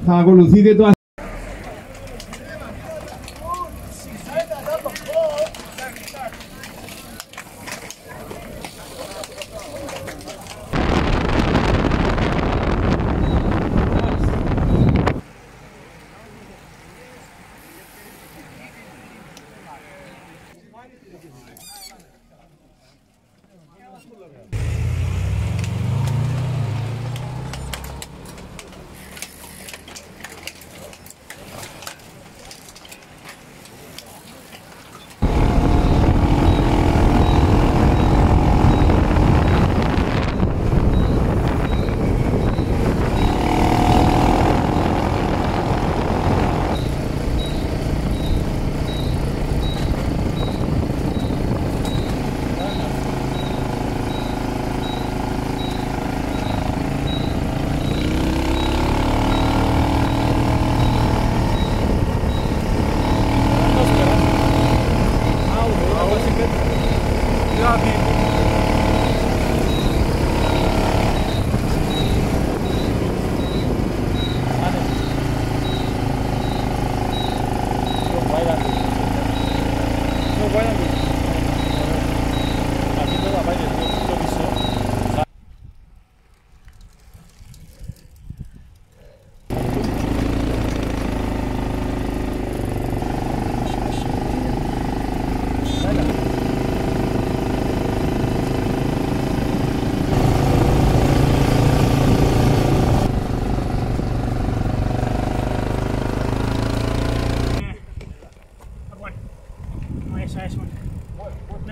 Está con Lucide toda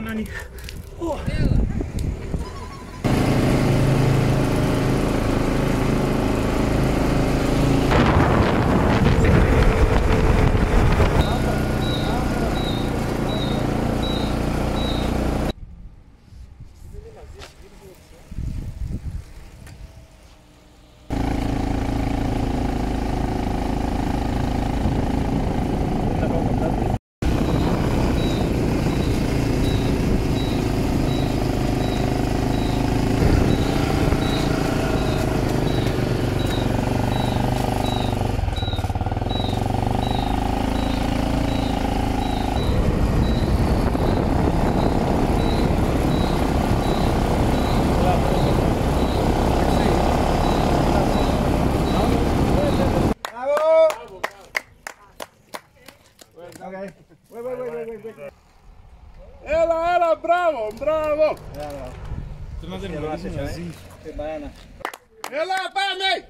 Mann. Oh. Ela, ela, bravo, bravo. Ela, pane.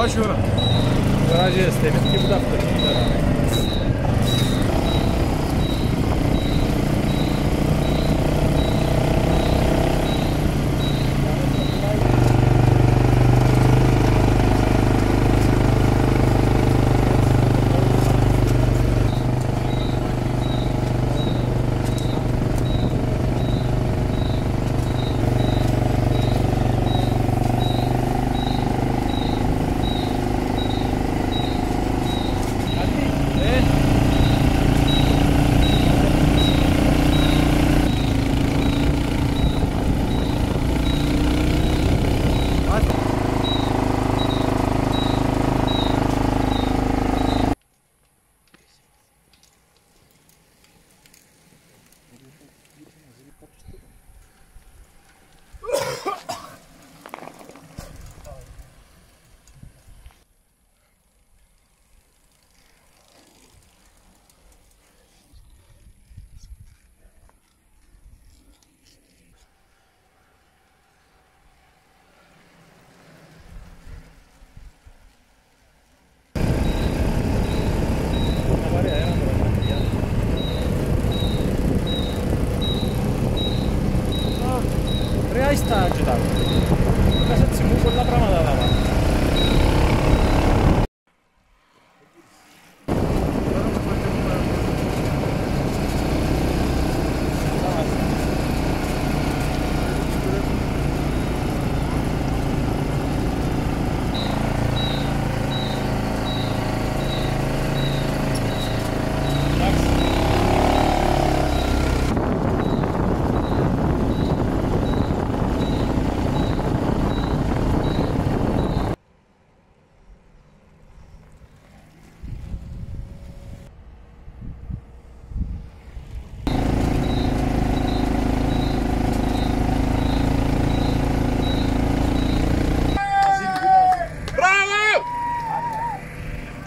Labā jūrā. Rāžies tevi, tik daudz. 那知道了